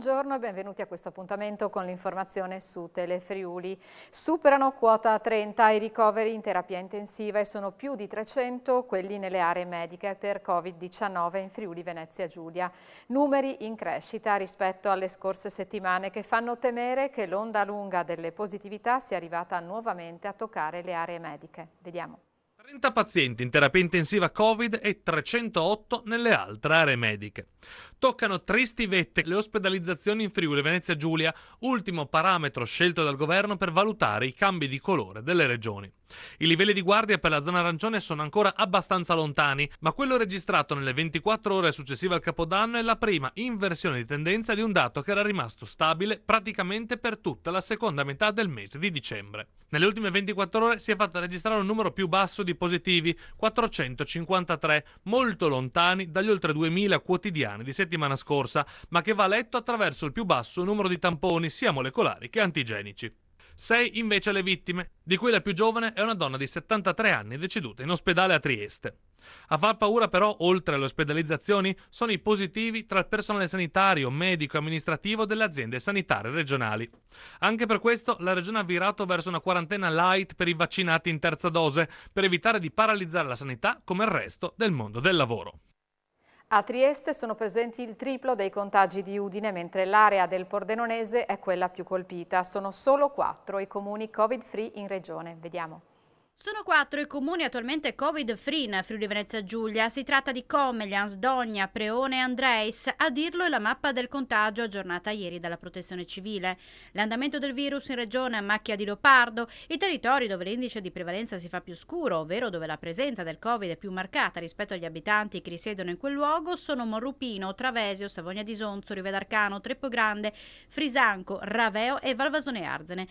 Buongiorno e benvenuti a questo appuntamento con l'informazione su Telefriuli. Superano quota 30 i ricoveri in terapia intensiva e sono più di 300 quelli nelle aree mediche per Covid-19 in Friuli Venezia Giulia. Numeri in crescita rispetto alle scorse settimane che fanno temere che l'onda lunga delle positività sia arrivata nuovamente a toccare le aree mediche. Vediamo. 30 pazienti in terapia intensiva Covid e 308 nelle altre aree mediche. Toccano tristi vette le ospedalizzazioni in Friuli Venezia Giulia, ultimo parametro scelto dal governo per valutare i cambi di colore delle regioni. I livelli di guardia per la zona arancione sono ancora abbastanza lontani, ma quello registrato nelle 24 ore successive al Capodanno è la prima inversione di tendenza di un dato che era rimasto stabile praticamente per tutta la seconda metà del mese di dicembre. Nelle ultime 24 ore si è fatto registrare un numero più basso di positivi, 453, molto lontani dagli oltre 2000 quotidiani di settimana scorsa, ma che va letto attraverso il più basso numero di tamponi sia molecolari che antigenici. Sei invece le vittime, di cui la più giovane è una donna di 73 anni deceduta in ospedale a Trieste. A far paura però, oltre alle ospedalizzazioni, sono i positivi tra il personale sanitario, medico e amministrativo delle aziende sanitarie regionali. Anche per questo la Regione ha virato verso una quarantena light per i vaccinati in terza dose, per evitare di paralizzare la sanità come il resto del mondo del lavoro. A Trieste sono presenti il triplo dei contagi di Udine, mentre l'area del Pordenonese è quella più colpita. Sono solo quattro i comuni covid-free in regione. Vediamo. Sono quattro i comuni attualmente Covid-free in Friuli Venezia Giulia. Si tratta di Comeglians, Dogna, Preone e Andreis. A dirlo è la mappa del contagio aggiornata ieri dalla Protezione Civile. L'andamento del virus in regione a macchia di leopardo, i territori dove l'indice di prevalenza si fa più scuro, ovvero dove la presenza del Covid è più marcata rispetto agli abitanti che risiedono in quel luogo, sono Morrupino, Travesio, Savogna di Sonzo, Rivedarcano, Treppo Grande, Frisanco, Raveo e Valvasone Arzene.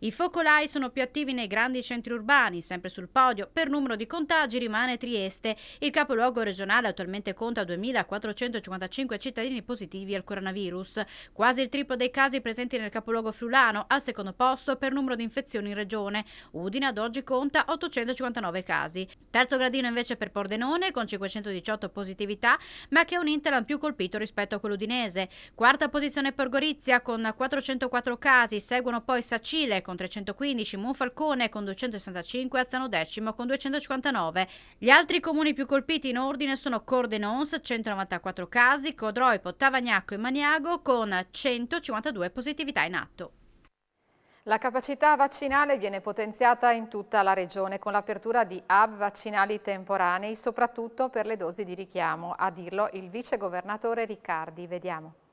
I focolai sono più attivi nei grandi centri urbani, sempre sul podio. Per numero di contagi rimane Trieste. Il capoluogo regionale attualmente conta 2.455 cittadini positivi al coronavirus, quasi il triplo dei casi presenti nel capoluogo friulano, al secondo posto per numero di infezioni in regione. Udine ad oggi conta 859 casi. Terzo gradino invece per Pordenone con 518 positività, ma che è un Interan più colpito rispetto a quello udinese. Quarta posizione per Gorizia con 404 casi, seguono poi Sacile con 315, Monfalcone con 265, piazzano decimo con 259. Gli altri comuni più colpiti in ordine sono Cordenons, 194 casi, Codroipo, Tavagnacco e Maniago con 152 positività in atto. La capacità vaccinale viene potenziata in tutta la regione con l'apertura di hub vaccinali temporanei, soprattutto per le dosi di richiamo, a dirlo il vice governatore Riccardi. Vediamo.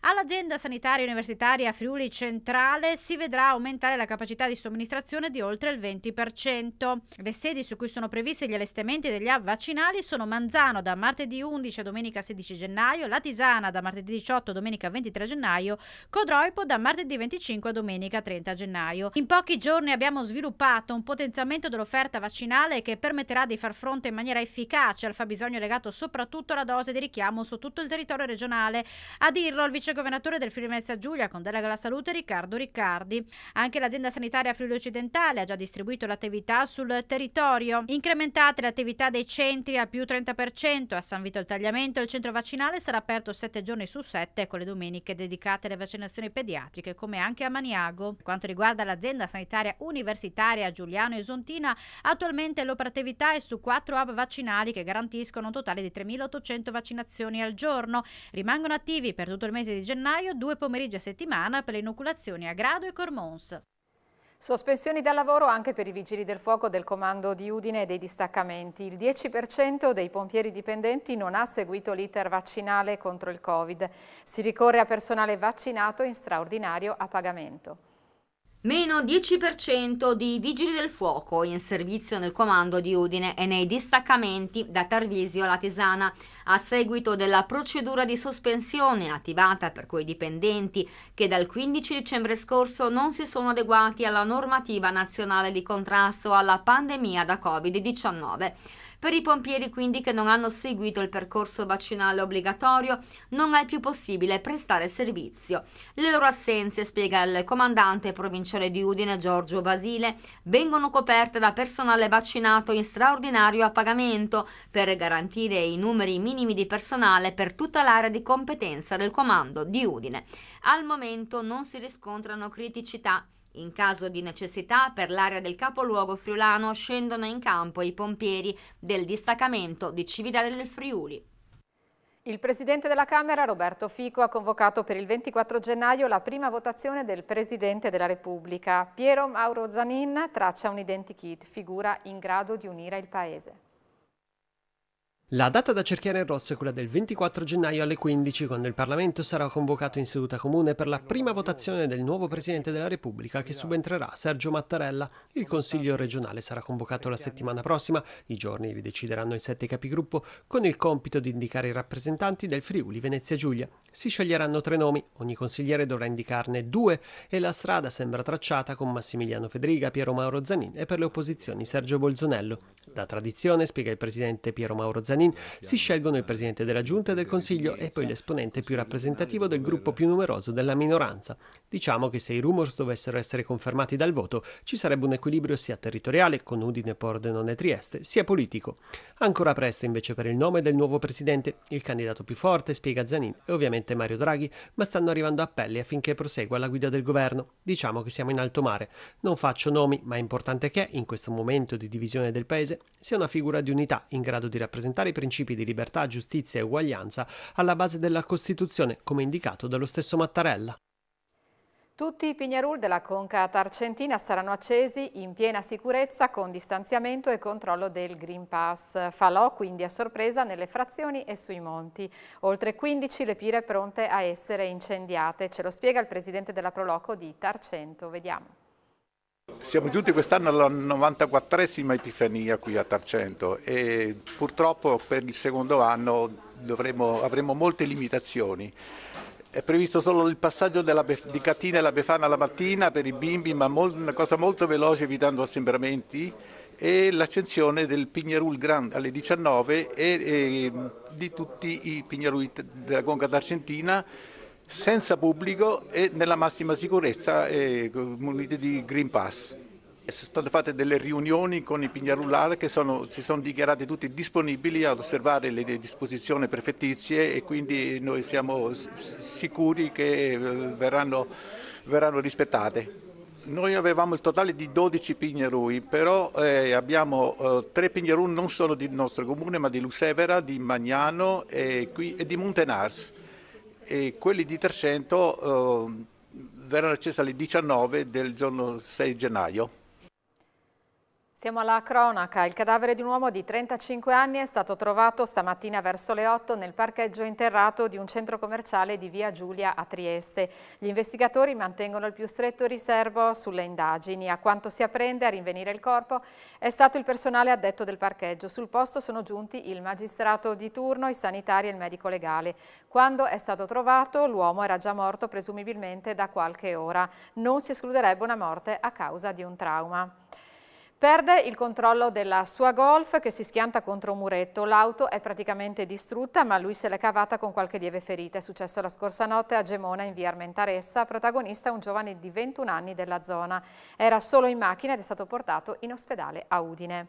All'azienda sanitaria universitaria Friuli Centrale si vedrà aumentare la capacità di somministrazione di oltre il 20%. Le sedi su cui sono previsti gli allestimenti degli hub vaccinali sono Manzano da martedì 11 a domenica 16 gennaio, Latisana da martedì 18 a domenica 23 gennaio, Codroipo da martedì 25 a domenica 30 gennaio. In pochi giorni abbiamo sviluppato un potenziamento dell'offerta vaccinale che permetterà di far fronte in maniera efficace al fabbisogno legato soprattutto alla dose di richiamo su tutto il territorio regionale. A dirlo il vice governatore del Friuli Venezia Giulia con delega alla salute Riccardo Riccardi. Anche l'azienda sanitaria Friuli Occidentale ha già distribuito l'attività sul territorio. Incrementate le attività dei centri al più 30%. A San Vito il Tagliamento il centro vaccinale sarà aperto 7 giorni su 7 con le domeniche dedicate alle vaccinazioni pediatriche come anche a Maniago. Per quanto riguarda l'azienda sanitaria universitaria Giuliano Esontina, attualmente l'operatività è su 4 hub vaccinali che garantiscono un totale di 3.800 vaccinazioni al giorno. Rimangono attivi per tutto il mese di gennaio due pomeriggi a settimana per le inoculazioni a Grado e Cormons. Sospensioni dal lavoro anche per i vigili del fuoco del comando di Udine e dei distaccamenti. Il 10% dei pompieri dipendenti non ha seguito l'iter vaccinale contro il Covid. Si ricorre a personale vaccinato in straordinario a pagamento. Meno 10% di vigili del fuoco in servizio nel comando di Udine e nei distaccamenti da Tarvisio alla Tisana a seguito della procedura di sospensione attivata per quei dipendenti che dal 15 dicembre scorso non si sono adeguati alla normativa nazionale di contrasto alla pandemia da Covid-19. Per i pompieri quindi che non hanno seguito il percorso vaccinale obbligatorio non è più possibile prestare servizio. Le loro assenze, spiega il comandante provinciale di Udine Giorgio Basile, vengono coperte da personale vaccinato in straordinario a pagamento per garantire i numeri minimi di personale per tutta l'area di competenza del comando di Udine. Al momento non si riscontrano criticità. In caso di necessità, per l'area del capoluogo friulano scendono in campo i pompieri del distaccamento di Cividale del Friuli. Il Presidente della Camera, Roberto Fico, ha convocato per il 24 gennaio la prima votazione del Presidente della Repubblica. Piero Mauro Zanin traccia un identikit, figura in grado di unire il Paese. La data da cerchiare in rosso è quella del 24 gennaio alle 15, quando il Parlamento sarà convocato in seduta comune per la prima votazione del nuovo Presidente della Repubblica che subentrerà Sergio Mattarella. Il Consiglio regionale sarà convocato la settimana prossima, i giorni li decideranno i sette capigruppo, con il compito di indicare i rappresentanti del Friuli Venezia Giulia. Si sceglieranno tre nomi, ogni consigliere dovrà indicarne due e la strada sembra tracciata con Massimiliano Federiga, Piero Mauro Zanin e per le opposizioni Sergio Bolzonello. Da tradizione, spiega il Presidente Piero Mauro Zanin, Zanin, si scelgono il Presidente della Giunta e del Consiglio e poi l'esponente più rappresentativo del gruppo più numeroso della minoranza. Diciamo che se i rumors dovessero essere confermati dal voto, ci sarebbe un equilibrio sia territoriale, con Udine, Pordenone e Trieste, sia politico. Ancora presto invece per il nome del nuovo Presidente, il candidato più forte, spiega Zanin, è ovviamente Mario Draghi, ma stanno arrivando appelli affinché prosegua la guida del governo. Diciamo che siamo in alto mare. Non faccio nomi, ma è importante che, in questo momento di divisione del Paese, sia una figura di unità in grado di rappresentare i principi di libertà, giustizia e uguaglianza alla base della Costituzione, come indicato dallo stesso Mattarella. Tutti i pignarul della conca tarcentina saranno accesi in piena sicurezza con distanziamento e controllo del Green Pass. Falò quindi a sorpresa nelle frazioni e sui monti. Oltre 15 le pire pronte a essere incendiate. Ce lo spiega il presidente della Proloco di Tarcento. Vediamo. Siamo giunti quest'anno alla 94esima Epifania qui a Tarcento e purtroppo per il secondo anno dovremo, avremo molte limitazioni. È previsto solo il passaggio della, di Cattina e la Befana la mattina per i bimbi, ma molt, una cosa molto veloce evitando assembramenti e l'accensione del Pignarul Grand alle 19 e, e di tutti i Pignaruli della Conca d'Argentina senza pubblico e nella massima sicurezza e muniti di Green Pass. Sono state fatte delle riunioni con i pignarulari che sono, si sono dichiarati tutti disponibili ad osservare le disposizioni prefettizie e quindi noi siamo sicuri che eh, verranno, verranno rispettate. Noi avevamo il totale di 12 pignarui, però eh, abbiamo eh, tre pignarui non solo del nostro comune ma di Lucevera, di Magnano e, qui, e di Montenars e quelli di 300 eh, verranno accesi alle 19 del giorno 6 gennaio. Siamo alla cronaca. Il cadavere di un uomo di 35 anni è stato trovato stamattina verso le 8 nel parcheggio interrato di un centro commerciale di via Giulia a Trieste. Gli investigatori mantengono il più stretto riservo sulle indagini. A quanto si apprende a rinvenire il corpo è stato il personale addetto del parcheggio. Sul posto sono giunti il magistrato di turno, i sanitari e il medico legale. Quando è stato trovato l'uomo era già morto presumibilmente da qualche ora. Non si escluderebbe una morte a causa di un trauma. Perde il controllo della sua Golf che si schianta contro un muretto. L'auto è praticamente distrutta ma lui se l'è cavata con qualche lieve ferita. È successo la scorsa notte a Gemona in via Armentaressa, protagonista un giovane di 21 anni della zona. Era solo in macchina ed è stato portato in ospedale a Udine.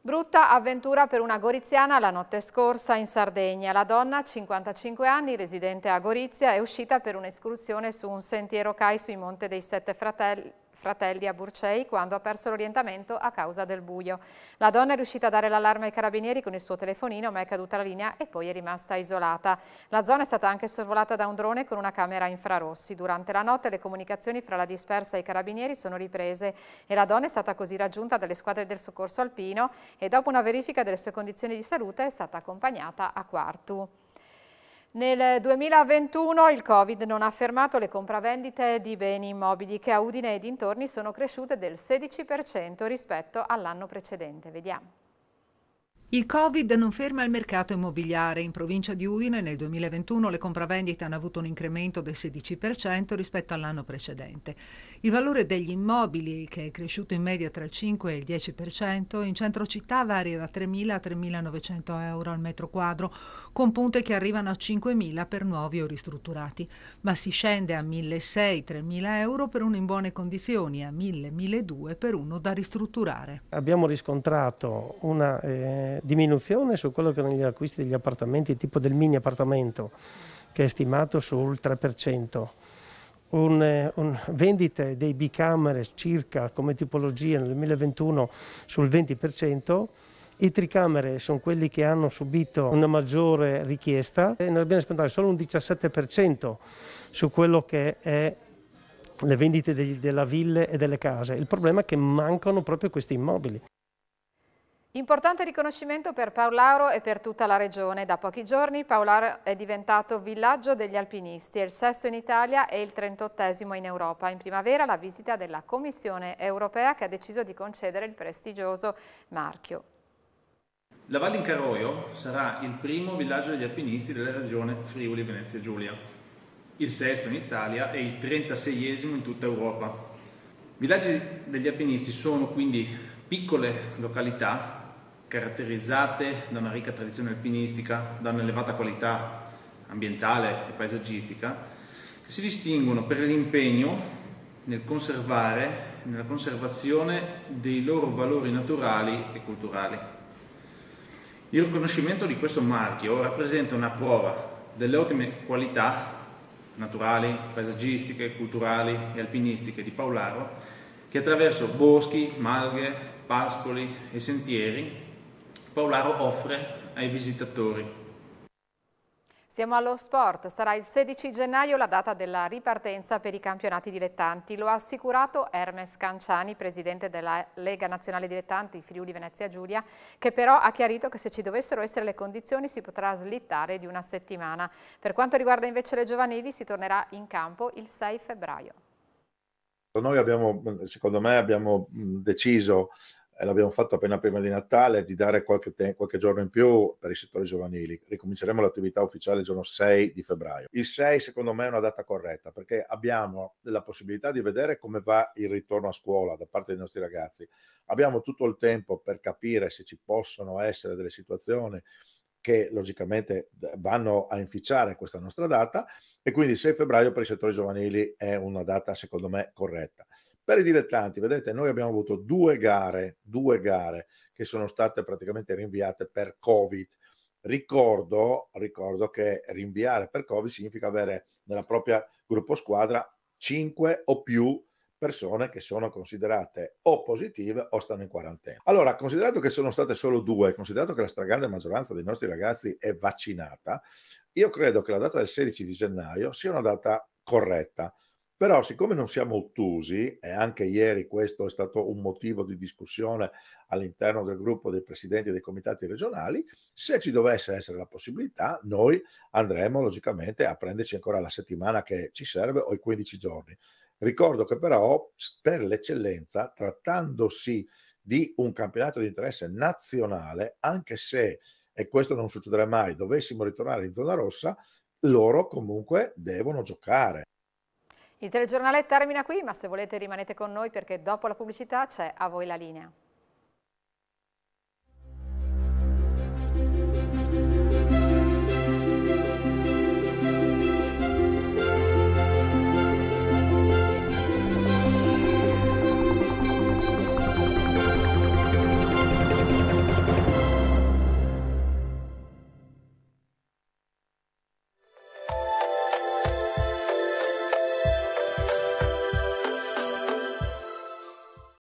Brutta avventura per una goriziana la notte scorsa in Sardegna. La donna, 55 anni, residente a Gorizia, è uscita per un'escursione su un sentiero CAI sui Monte dei Sette Fratelli fratelli a Burcei quando ha perso l'orientamento a causa del buio. La donna è riuscita a dare l'allarme ai carabinieri con il suo telefonino ma è caduta la linea e poi è rimasta isolata. La zona è stata anche sorvolata da un drone con una camera infrarossi. Durante la notte le comunicazioni fra la dispersa e i carabinieri sono riprese e la donna è stata così raggiunta dalle squadre del soccorso alpino e dopo una verifica delle sue condizioni di salute è stata accompagnata a Quartu. Nel 2021 il Covid non ha fermato le compravendite di beni immobili che a Udine e dintorni sono cresciute del 16% rispetto all'anno precedente. Vediamo. Il Covid non ferma il mercato immobiliare. In provincia di Udine nel 2021 le compravendite hanno avuto un incremento del 16% rispetto all'anno precedente. Il valore degli immobili, che è cresciuto in media tra il 5 e il 10%, in centro città varia da 3.000 a 3.900 euro al metro quadro, con punte che arrivano a 5.000 per nuovi o ristrutturati, ma si scende a 1.600-3.000 euro per uno in buone condizioni e a 1.000-1.200 per uno da ristrutturare. Abbiamo riscontrato una eh, diminuzione su quello che erano gli acquisti degli appartamenti tipo del mini appartamento che è stimato sul 3%. Un, eh, un, vendite dei bicamere circa come tipologia nel 2021 sul 20%, i tricamere sono quelli che hanno subito una maggiore richiesta e noi abbiamo riscontrato solo un 17% su quello che è le vendite degli, della ville e delle case. Il problema è che mancano proprio questi immobili. Importante riconoscimento per Paolauro e per tutta la regione. Da pochi giorni Paolauro è diventato villaggio degli alpinisti, è il sesto in Italia e il trentottesimo in Europa. In primavera la visita della Commissione europea che ha deciso di concedere il prestigioso marchio. La Valle Incaroio sarà il primo villaggio degli alpinisti della regione Friuli Venezia Giulia, il sesto in Italia e il 36esimo in tutta Europa. I villaggi degli alpinisti sono quindi piccole località caratterizzate da una ricca tradizione alpinistica, da un'elevata qualità ambientale e paesaggistica, che si distinguono per l'impegno nel conservare, nella conservazione dei loro valori naturali e culturali. Il riconoscimento di questo marchio rappresenta una prova delle ottime qualità naturali, paesaggistiche, culturali e alpinistiche di Paolaro che attraverso boschi, malghe, pascoli e sentieri Paolaro offre ai visitatori. Siamo allo sport, sarà il 16 gennaio la data della ripartenza per i campionati dilettanti. Lo ha assicurato Hermes Canciani, presidente della Lega Nazionale Dilettanti Friuli Venezia Giulia, che però ha chiarito che se ci dovessero essere le condizioni si potrà slittare di una settimana. Per quanto riguarda invece le giovanili si tornerà in campo il 6 febbraio. Noi abbiamo, secondo me, abbiamo deciso e l'abbiamo fatto appena prima di Natale, di dare qualche, te- qualche, giorno in più per i settori giovanili. Ricominceremo l'attività ufficiale il giorno 6 di febbraio. Il 6 secondo me è una data corretta perché abbiamo la possibilità di vedere come va il ritorno a scuola da parte dei nostri ragazzi. Abbiamo tutto il tempo per capire se ci possono essere delle situazioni che logicamente vanno a inficiare questa nostra data e quindi il 6 febbraio per i settori giovanili è una data secondo me corretta. Per i dilettanti, vedete, noi abbiamo avuto due gare, due gare che sono state praticamente rinviate per Covid. Ricordo, ricordo che rinviare per Covid significa avere nella propria gruppo squadra 5 o più persone che sono considerate o positive o stanno in quarantena. Allora, considerato che sono state solo due, considerato che la stragrande maggioranza dei nostri ragazzi è vaccinata, io credo che la data del 16 di gennaio sia una data corretta. Però siccome non siamo ottusi, e anche ieri questo è stato un motivo di discussione all'interno del gruppo dei presidenti dei comitati regionali, se ci dovesse essere la possibilità, noi andremo logicamente a prenderci ancora la settimana che ci serve o i 15 giorni. Ricordo che però per l'eccellenza, trattandosi di un campionato di interesse nazionale, anche se, e questo non succederà mai, dovessimo ritornare in zona rossa, loro comunque devono giocare. Il telegiornale termina qui, ma se volete rimanete con noi perché dopo la pubblicità c'è a voi la linea.